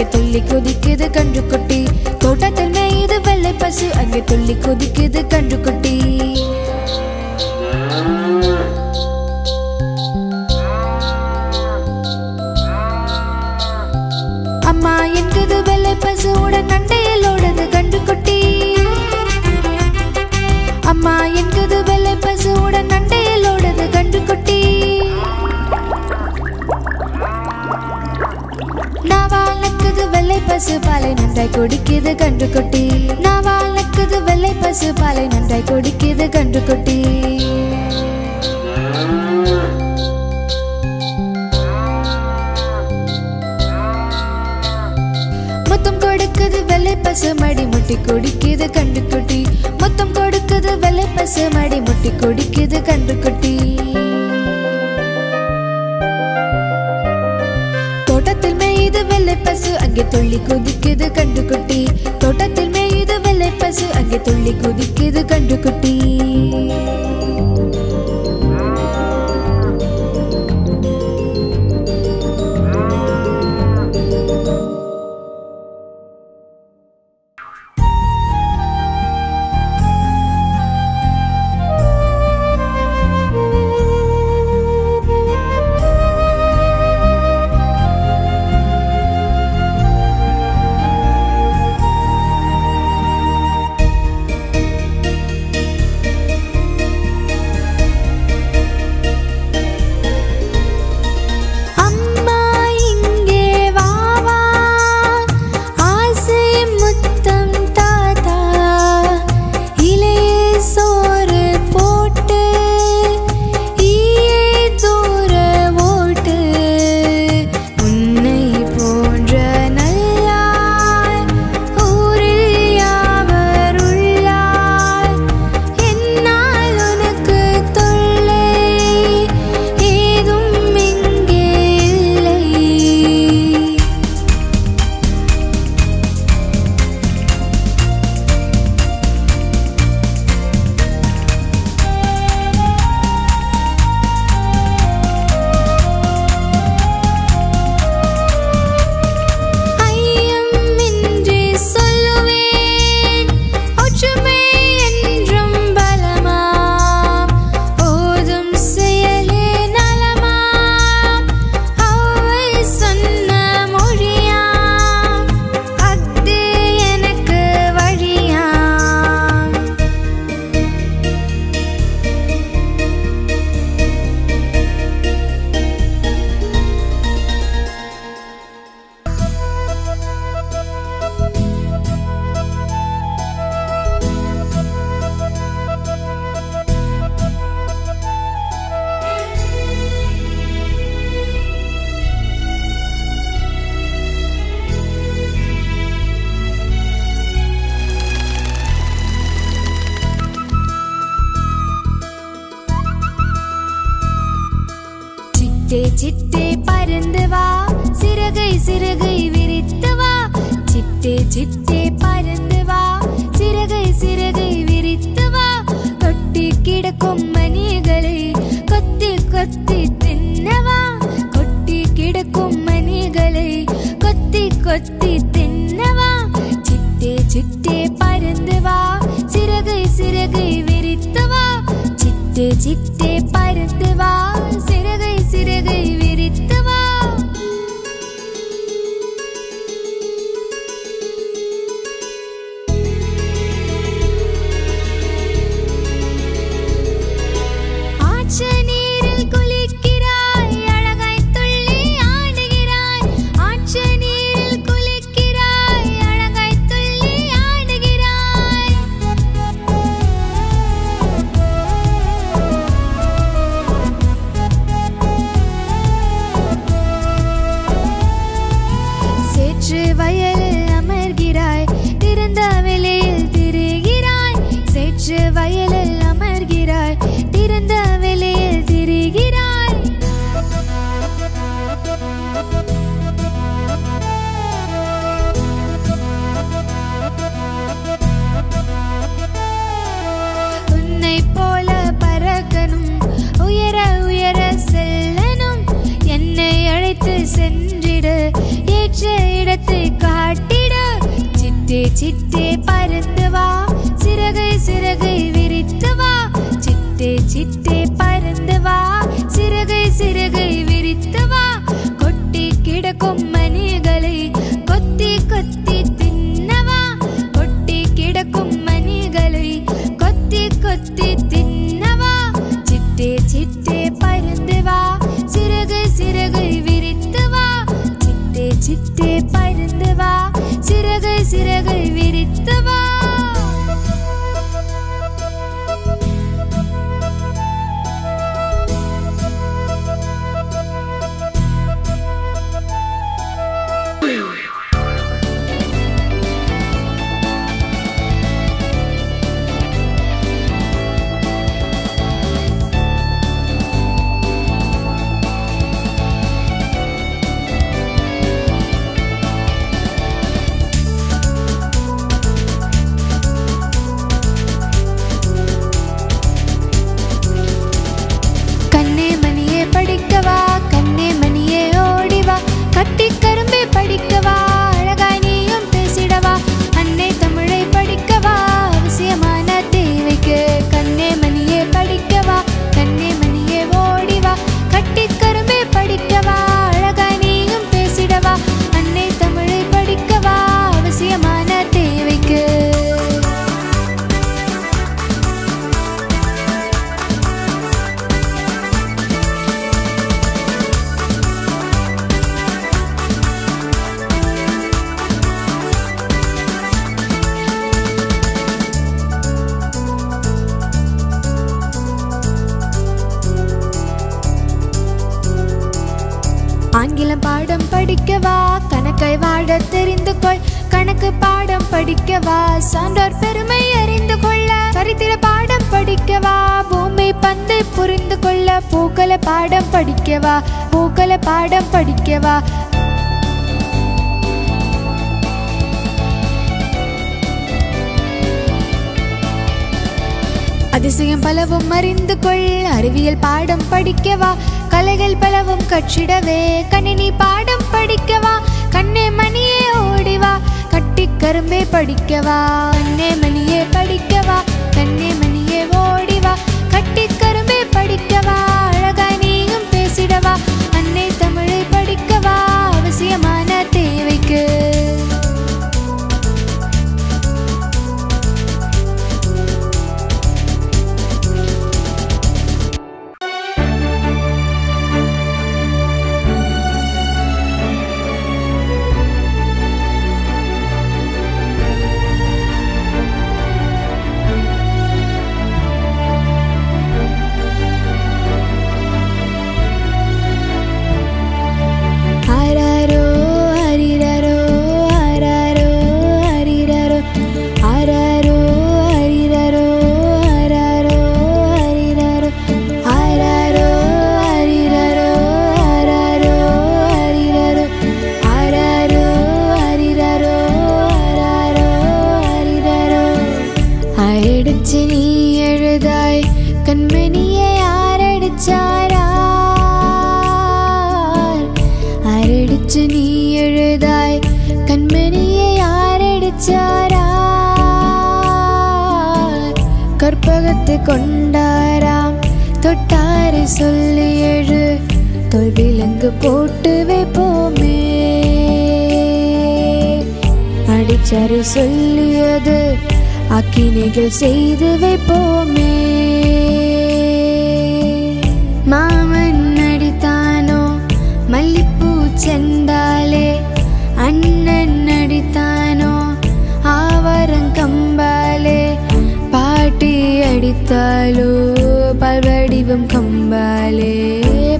அங்கே துள்ளி குதிக்குது கன்று குட்டி. தோட்டத்தில் மேயுது வெள்ளை பசு அங்கே துள்ளி குதிக்குது கன்று குட்டி. அம்மா என்குது வெள்ளை பசு உடன் நண்டையில் ஓடுது கன்று குட்டி. பசு பாலை நன்றாய் குடிக்குது கன்று குட்டி. நான் நக்குது வெள்ளை பசு பாலை நன்றாய் குடிக்குது கன்று குட்டி. முத்தம் கொடுக்குது வெள்ளை பசு மடி முட்டி குடிக்குது கன்று குட்டி. முத்தம் கொடுக்குது வெள்ளை பசு மடி முட்டி குடிக்குது கன்று குட்டி. அங்கே துள்ளி குதிக்குது கண்டு குட்டி தோட்டத்தில் மேயுது வெள்ளை பசு அங்கே துள்ளி குதிக்குது கண்டு குட்டி சிட்டே சிட்டே பறந்து வா. சிறகை சிறகை விரித்து வா. சிட்டே சிட்டே பறந்து வா. சிறகை சிறகை விரித்து வா. கொட்டி கிடக்கும் மணிகளை கொத்தி கொத்தி தின்னவா கொட்டி கிடக்கும் மணிகளை கொத்தி கொத்தி தின்னவா சிட்டே சிட்டே பறந்து வா. சிறகை சிறகை விரித்து வா. சிட்டே சிட்டே பறந்து ஏற்ற காட்டிட சிட்டே சிட்டே பறந்து வா. சிறகை சிறகை விரித்து வா. சிட்டே சிட்டே பறந்து வா. சிறகை சிறகை விரித்து வா. கொட்டி கிடக்கும் மணிகளை படிக்கவா? கணக்கை வாழ தெரிந்து கொள். கணக்கு பாடம் படிக்கவா? சான்றோர் பெருமை அறிந்து கொள்ள. சரித்திர பாடம் படிக்கவா? பூமி பந்தை புரிந்து கொள்ள. பூக்கள பாடம் படிக்கவா? பூக்கள பாடம் படிக்கவா? அதிசயம் பலவும் அறிந்து கொள். அறிவியல் பாடம் படிக்கவா? கலைகள் பலவும் கற்றிடவே கணினி பாடம் கரும்பே படிக்கவா கண்ணே மணியே படிக்கவா கண்ணே மணியே ஓடிவா கட்டி கரும்பே படிக்கவா. கற்பகத்தை கொண்டாராம். தொட்டாரு சொல்லி எழு தொல் விலங்கு போட்டு வைப்போமே. அடிச்சாரு சொல்லியது அக்கினிகள் செய்து வைப்போமே. அடித்தாலோ பல்வடிவம் கம்பாலே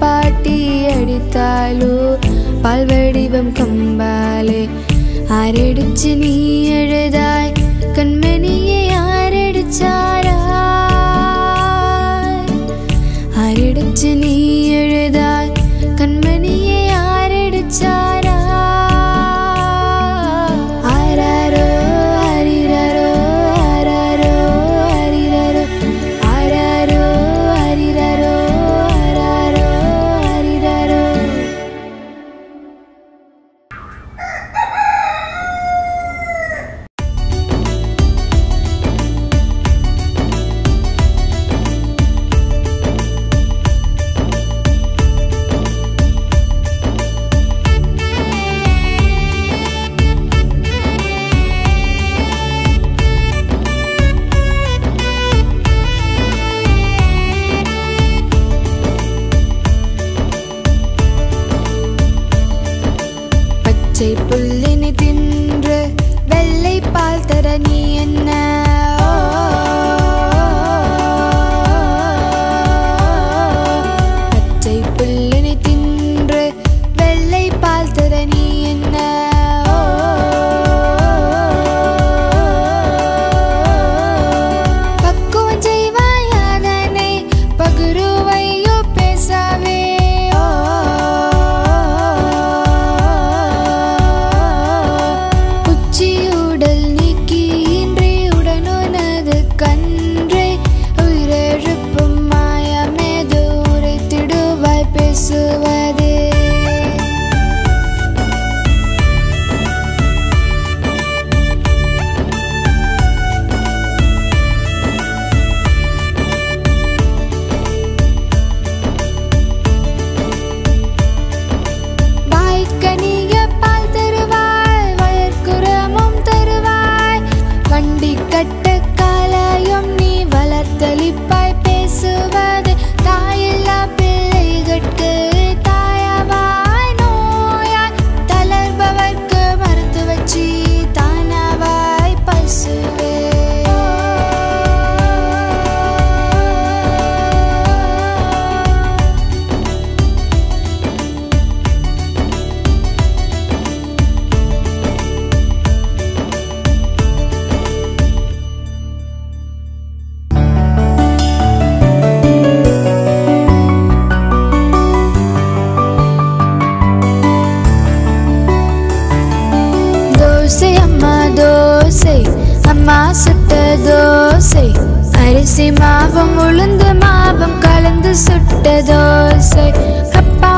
பாட்டி அடித்தாலோ பல்வடிவம் கம்பாலே ஆரடிச்சு நீ எழுதாய் கண்மணியை தோசை அரிசி மாவும் உளுந்து மாவும் கலந்து சுட்ட தோசை கப்பா